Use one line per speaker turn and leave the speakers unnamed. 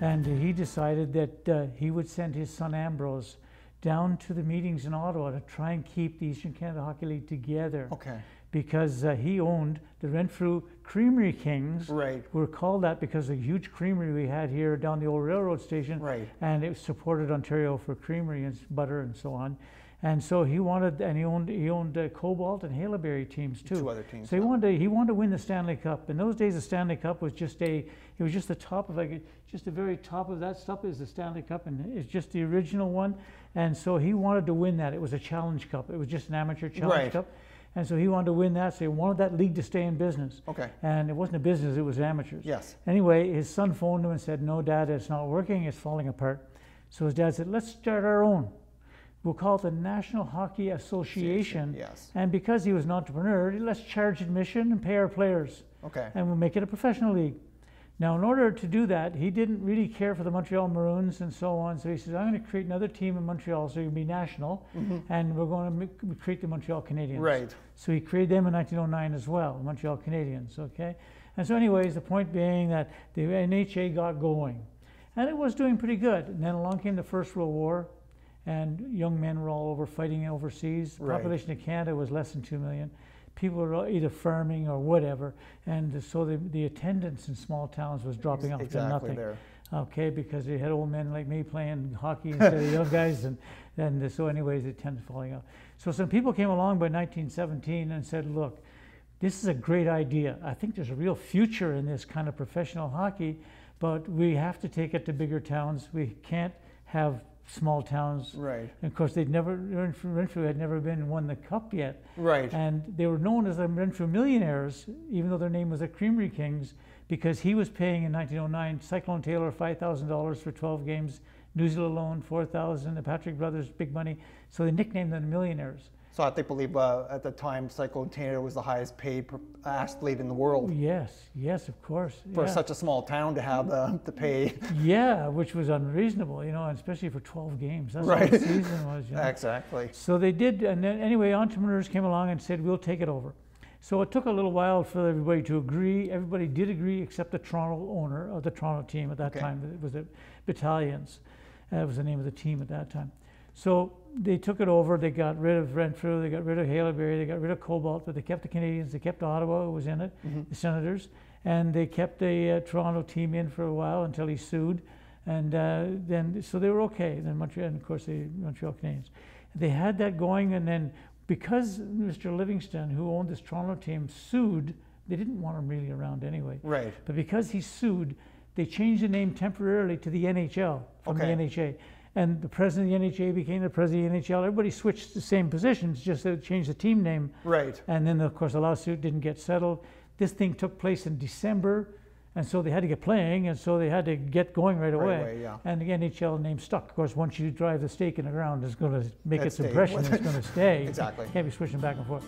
And he decided that uh, he would send his son Ambrose down to the meetings in Ottawa to try and keep the Eastern Canada Hockey League together.
Okay.
Because uh, he owned the Renfrew Creamery Kings.
Right.
We were called that because of the huge creamery we had here down the old railroad station.
Right.
And it supported Ontario for creamery and butter and so on. And so he wanted, and he owned, he owned uh, Cobalt and Haileybury teams too.
Two other teams,
So he wanted, to, he wanted to win the Stanley Cup. In those days, the Stanley Cup was just a, it was just the top of like, just the very top of that stuff is the Stanley Cup, and it's just the original one. And so he wanted to win that. It was a Challenge Cup. It was just an amateur Challenge
Right.
Cup. And so he wanted to win that. So he wanted that league to stay in business.
Okay.
And it wasn't a business; it was amateurs.
Yes.
Anyway, his son phoned him and said, "No, Dad, it's not working. It's falling apart." So his dad said, "Let's start our own. We'll call it the National Hockey Association."
Yes.
And because he was an entrepreneur, let's charge admission and pay our players,
Okay.
and we'll make it a professional league. Now, in order to do that, he didn't really care for the Montreal Maroons and so on. So he says, "I'm going to create another team in Montreal, so it'll be national, mm-hmm. and we're going to make, create the Montreal Canadiens."
Right.
So he created them in 1909 as well, Montreal Canadiens, okay? And so anyways, the point being that the NHA got going. And it was doing pretty good. And then along came the First World War, and young men were all over fighting overseas. The
Right.
population of Canada was less than 2 million. People were either farming or whatever. And so the, the attendance in small towns was dropping off
exactly
to nothing
there.
okay, because they had old men like me playing hockey instead of young guys, and, and so anyways, it tended falling off. So some people came along by 1917 and said, look, this is a great idea. I think there's a real future in this kind of professional hockey, but we have to take it to bigger towns. We can't have small towns.
Right.
And of course, they'd never, Renfrew, had never been won the cup yet.
Right.
And they were known as the Renfrew Millionaires, even though their name was the Creamery Kings, because he was paying in 1909 Cyclone Taylor $5,000 for 12 games, Newsy Lalonde 4,000, the Patrick Brothers big money. So they nicknamed them the Millionaires.
So I think believe uh, at the time Cyclone Taylor was the highest paid athlete in the world
Yes, yes, of course.
for
yeah.
such a small town to have uh, to pay.
yeah, which was unreasonable, you know, especially for 12 games. That's
Right.
what the season was. You know?
exactly.
So they did, and then anyway, entrepreneurs came along and said, "We'll take it over." So it took a little while for everybody to agree. Everybody did agree, except the Toronto owner of the Toronto team at that
Okay.
time. It was the Battalions. That was the name of the team at that time. So they took it over. They got rid of Renfrew. They got rid of Haileybury. They got rid of Cobalt, but they kept the Canadiens. They kept Ottawa, who was in it, the Senators, and they kept the uh, Toronto team in for a while until he sued. And uh, then, so they were okay. Then Montreal, and of course, the Montreal Canadiens. They had that going, and then because Mr. Livingstone, who owned this Toronto team, sued, they didn't want him really around anyway.
Right.
But because he sued, they changed the name temporarily to the NHL from
Okay.
the NHA. And the president of the NHA became the president of the NHL. Everybody switched the same positions, just they changed the team name.
Right.
And then, of course, the lawsuit didn't get settled. This thing took place in December, and so they had to get playing, and so they had to get going right away.
away, yeah.
And the NHL name stuck. Of course, once you drive the stake in the ground, it's going to make
That
its
stayed
impression. It's going to stay.
Exactly.
Can't be switching back and forth.